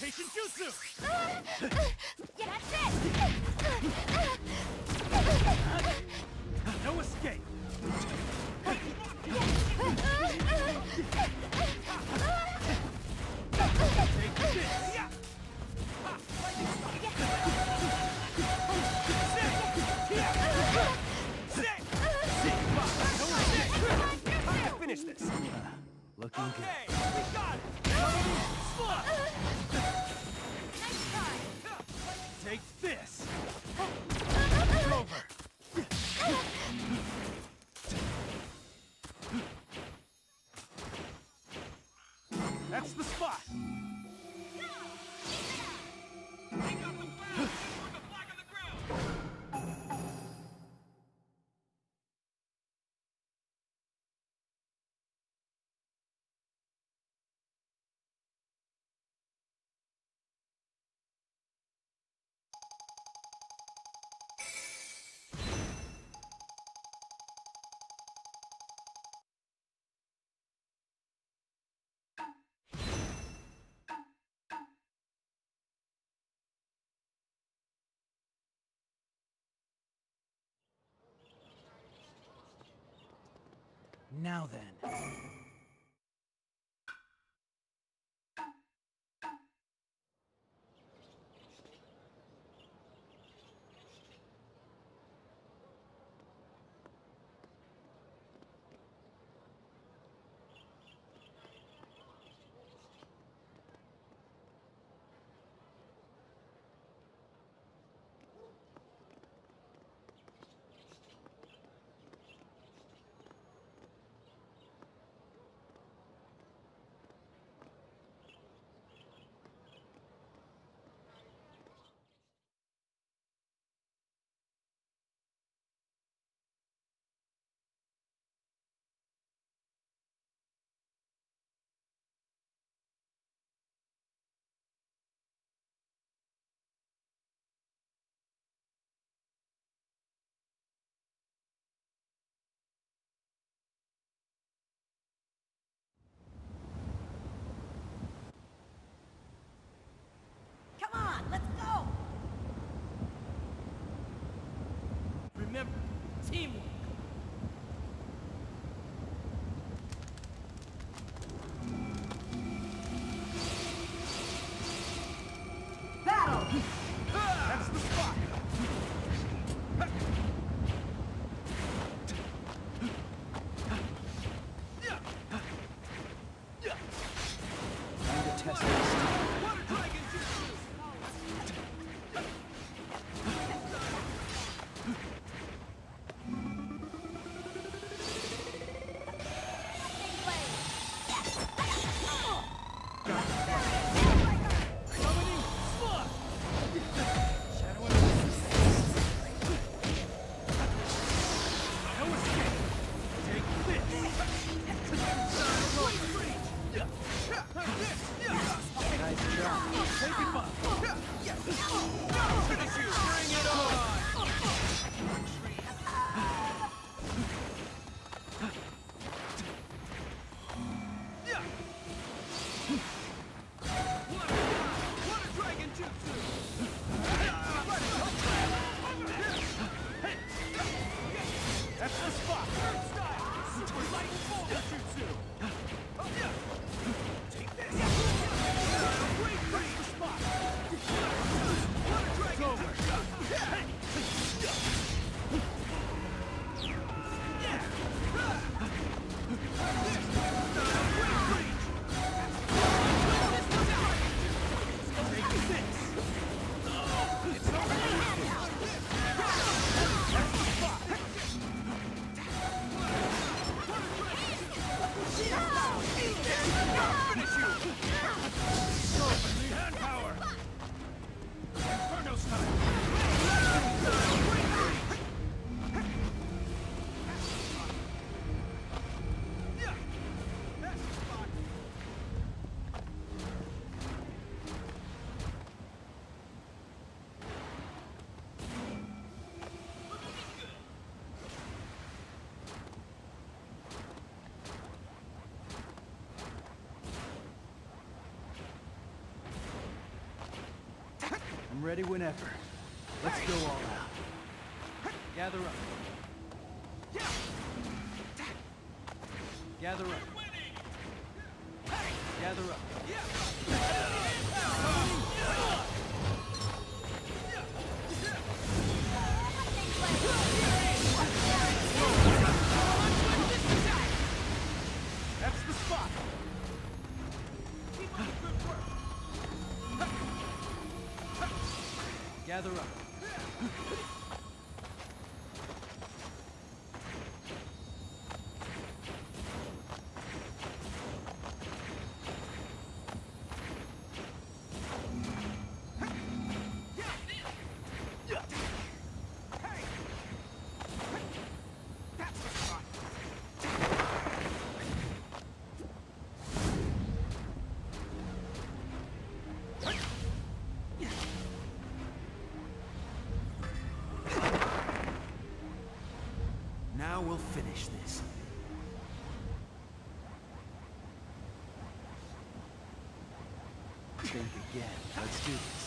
levitation jutsu! that's it! no escape! Take this! Now then. I'm ready whenever. Let's go all out. Gather up. Gather up. Gather up. Gather up. We'll finish this. Think again. Let's do this.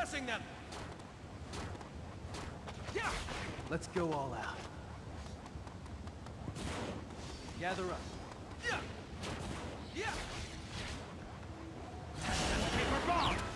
Pressing them. Yeah. Let's go all out. Gather up. Yeah. Yeah. Paper bomb.